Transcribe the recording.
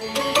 Thank you.